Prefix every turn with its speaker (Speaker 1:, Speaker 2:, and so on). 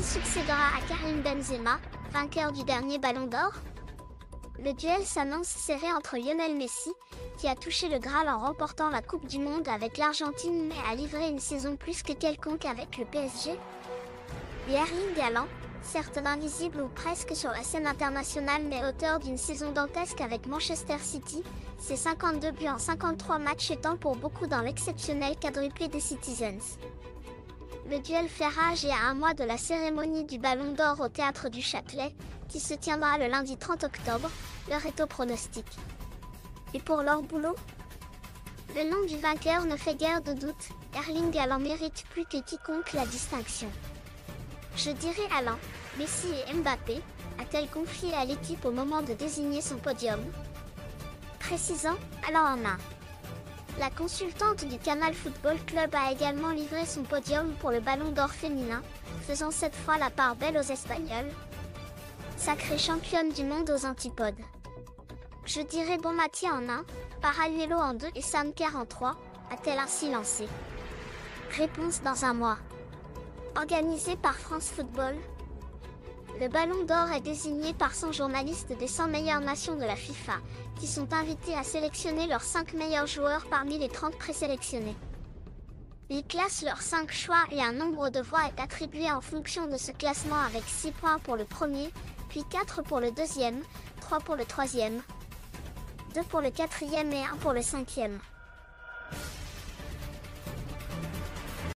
Speaker 1: Qui succédera à Karim Benzema, vainqueur du dernier Ballon d'Or Le duel s'annonce serré entre Lionel Messi, qui a touché le Graal en remportant la Coupe du Monde avec l'Argentine mais a livré une saison plus que quelconque avec le PSG, et Erling Haaland, certes invisible ou presque sur la scène internationale mais auteur d'une saison dantesque avec Manchester City, ses 52 buts en 53 matchs étant pour beaucoup dans l'exceptionnel quadruplé des Citizens. Le duel fait rage et à un mois de la cérémonie du Ballon d'Or au Théâtre du Châtelet, qui se tiendra le lundi 30 octobre, l'heure est au pronostic. Et pour leur boulot? Le nom du vainqueur ne fait guère de doute, Erling Haaland mérite plus que quiconque la distinction. Je dirais Alain, Messi et Mbappé, a-t-elle confié à l'équipe au moment de désigner son podium? Précisant, Alain en a. La consultante du Canal Football Club a également livré son podium pour le Ballon d'Or féminin, faisant cette fois la part belle aux Espagnols. Sacrée championne du monde aux antipodes. Je dirais bon Mathieu en 1, Paraluelo en 2 et Sam Kerr en 3, a-t-elle ainsi lancé? Réponse dans un mois. Organisé par France Football. Le Ballon d'Or est désigné par son journaliste des 100 meilleures nations de la FIFA, qui sont invités à sélectionner leurs 5 meilleurs joueurs parmi les 30 présélectionnés. Ils classent leurs 5 choix et un nombre de voix est attribué en fonction de ce classement avec 6 points pour le premier, puis 4 pour le deuxième, 3 pour le troisième, 2 pour le quatrième et 1 pour le cinquième.